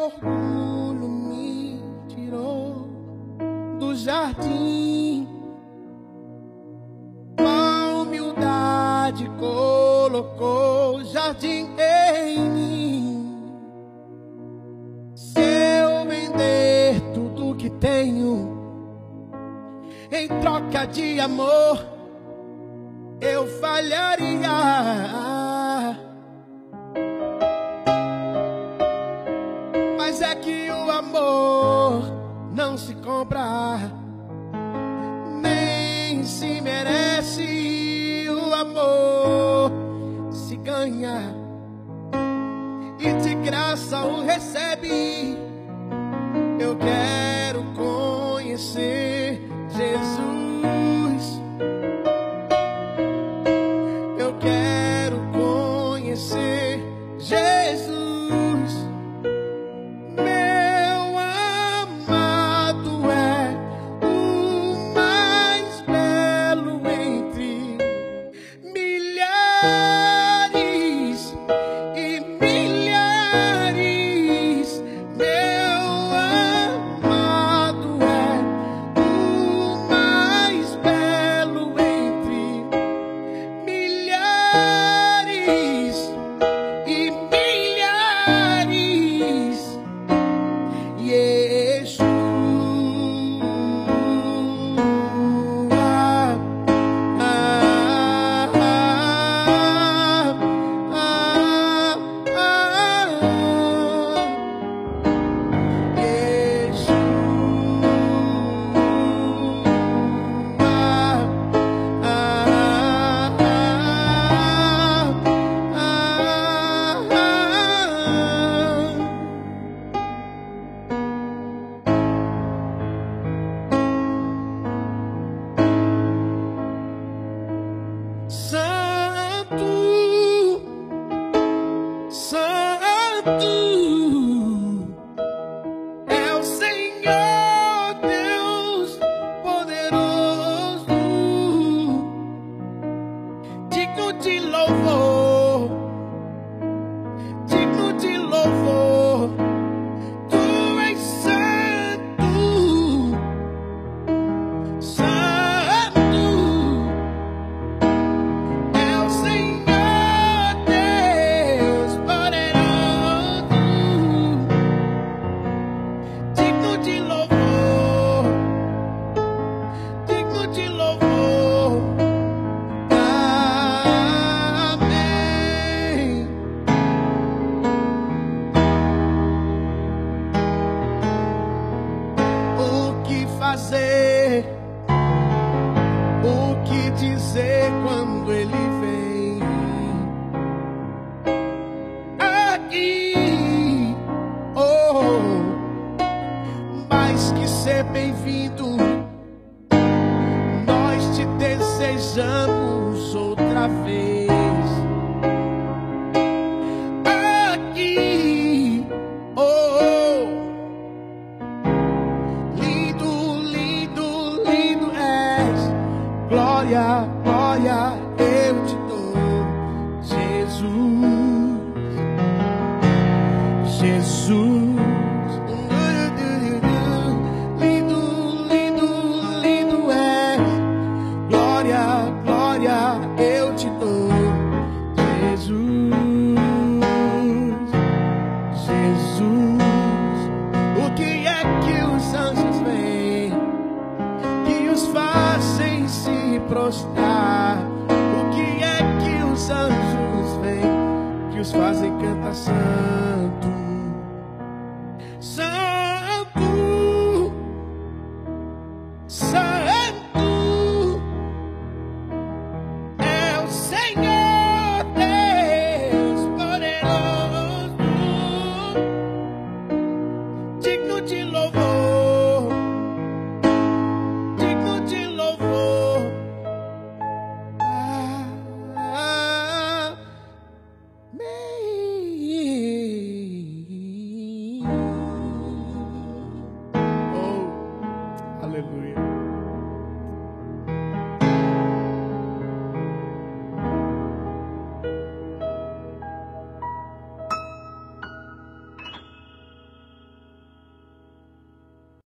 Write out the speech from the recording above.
orgulho me tirou do jardim. A humildade colocou o jardim em mim. Se eu vender tudo que tenho em troca de amor, eu falharia. É que o amor não se compra, nem se merece. O amor se ganha e de graça o recebe fazer, o que dizer quando ele vem aqui. Jesus. Lindo, lindo, lindo é. Glória, glória eu te dou. Jesus, Jesus. O que é que os anjos veem que os fazem se prostrar? O que é que os anjos veem que os fazem cantar? Sing うん。